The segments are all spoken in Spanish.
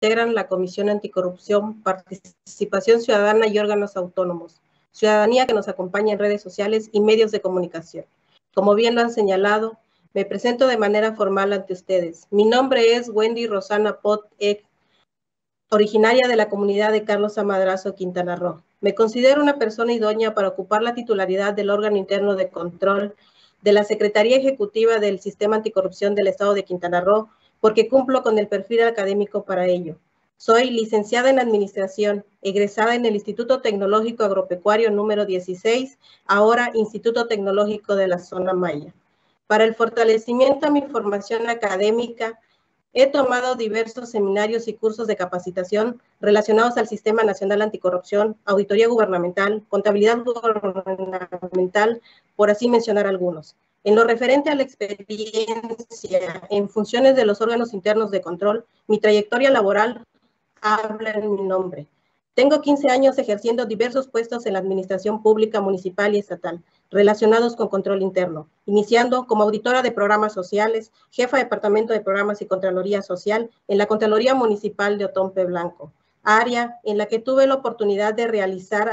integran la Comisión Anticorrupción, Participación Ciudadana y órganos autónomos, ciudadanía que nos acompaña en redes sociales y medios de comunicación. Como bien lo han señalado, me presento de manera formal ante ustedes. Mi nombre es Wendy Rosana Pot originaria de la comunidad de Carlos Amadrazo, Quintana Roo. Me considero una persona idónea para ocupar la titularidad del órgano interno de control de la Secretaría Ejecutiva del Sistema Anticorrupción del Estado de Quintana Roo, porque cumplo con el perfil académico para ello. Soy licenciada en Administración, egresada en el Instituto Tecnológico Agropecuario número 16, ahora Instituto Tecnológico de la Zona Maya. Para el fortalecimiento de mi formación académica, he tomado diversos seminarios y cursos de capacitación relacionados al Sistema Nacional Anticorrupción, Auditoría Gubernamental, Contabilidad Gubernamental, por así mencionar algunos. En lo referente a la experiencia en funciones de los órganos internos de control, mi trayectoria laboral habla en mi nombre. Tengo 15 años ejerciendo diversos puestos en la administración pública, municipal y estatal, relacionados con control interno, iniciando como auditora de programas sociales, jefa de departamento de programas y Contraloría Social en la Contraloría Municipal de Otompe Blanco, área en la que tuve la oportunidad de realizar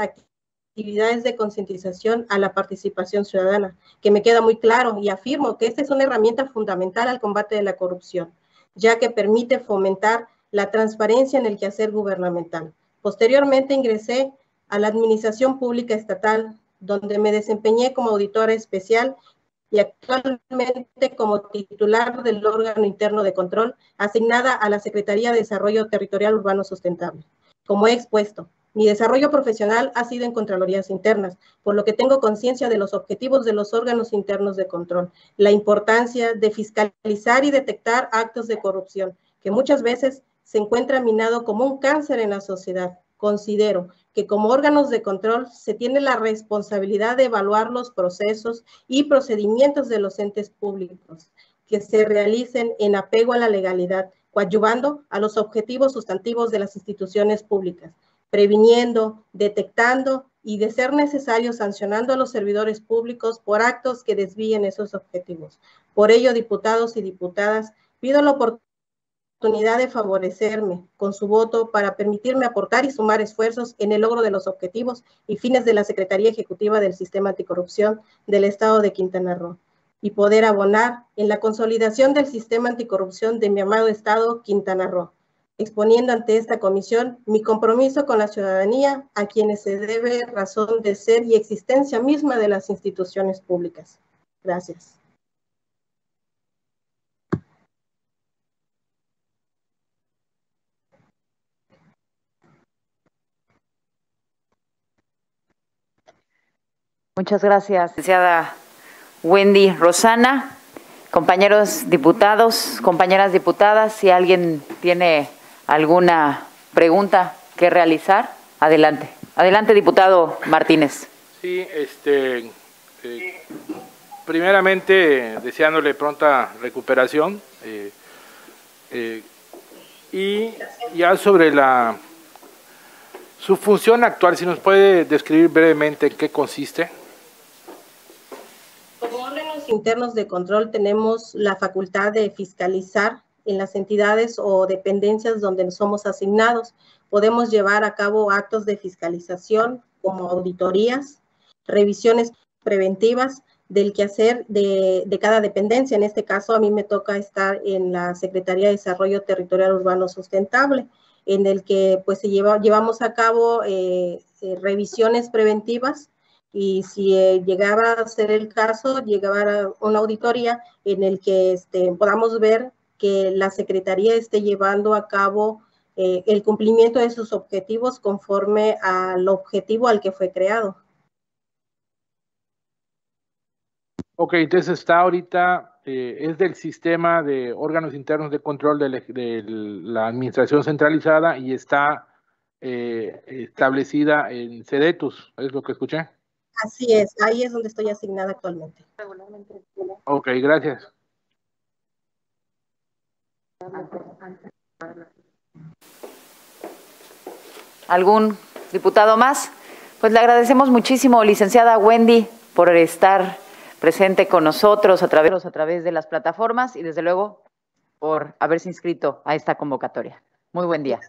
actividades de concientización a la participación ciudadana, que me queda muy claro y afirmo que esta es una herramienta fundamental al combate de la corrupción, ya que permite fomentar la transparencia en el quehacer gubernamental. Posteriormente ingresé a la Administración Pública Estatal, donde me desempeñé como auditora especial y actualmente como titular del órgano interno de control asignada a la Secretaría de Desarrollo Territorial Urbano Sustentable. Como he expuesto, mi desarrollo profesional ha sido en Contralorías Internas, por lo que tengo conciencia de los objetivos de los órganos internos de control, la importancia de fiscalizar y detectar actos de corrupción, que muchas veces se encuentra minado como un cáncer en la sociedad. Considero que como órganos de control se tiene la responsabilidad de evaluar los procesos y procedimientos de los entes públicos que se realicen en apego a la legalidad, coadyuvando a los objetivos sustantivos de las instituciones públicas, previniendo, detectando y, de ser necesario, sancionando a los servidores públicos por actos que desvíen esos objetivos. Por ello, diputados y diputadas, pido la oportunidad de favorecerme con su voto para permitirme aportar y sumar esfuerzos en el logro de los objetivos y fines de la Secretaría Ejecutiva del Sistema Anticorrupción del Estado de Quintana Roo y poder abonar en la consolidación del sistema anticorrupción de mi amado Estado, Quintana Roo, exponiendo ante esta comisión mi compromiso con la ciudadanía a quienes se debe razón de ser y existencia misma de las instituciones públicas. Gracias. Muchas gracias, licenciada Wendy Rosana. Compañeros diputados, compañeras diputadas, si alguien tiene alguna pregunta que realizar, adelante. Adelante, diputado Martínez. Sí, este, eh, primeramente deseándole pronta recuperación eh, eh, y ya sobre la su función actual, si nos puede describir brevemente en qué consiste internos de control tenemos la facultad de fiscalizar en las entidades o dependencias donde somos asignados. Podemos llevar a cabo actos de fiscalización como auditorías, revisiones preventivas del quehacer de, de cada dependencia. En este caso, a mí me toca estar en la Secretaría de Desarrollo Territorial Urbano Sustentable, en el que pues se lleva, llevamos a cabo eh, eh, revisiones preventivas y si eh, llegaba a ser el caso, llegaba a una auditoría en el que este, podamos ver que la Secretaría esté llevando a cabo eh, el cumplimiento de sus objetivos conforme al objetivo al que fue creado. Ok, entonces está ahorita, eh, es del sistema de órganos internos de control de, de la administración centralizada y está establecida en CEDETUS, es lo que escuché. Así es, ahí es donde estoy asignada actualmente. Ok, gracias. ¿Algún diputado más? Pues le agradecemos muchísimo, licenciada Wendy, por estar presente con nosotros a través, a través de las plataformas y desde luego por haberse inscrito a esta convocatoria. Muy buen día.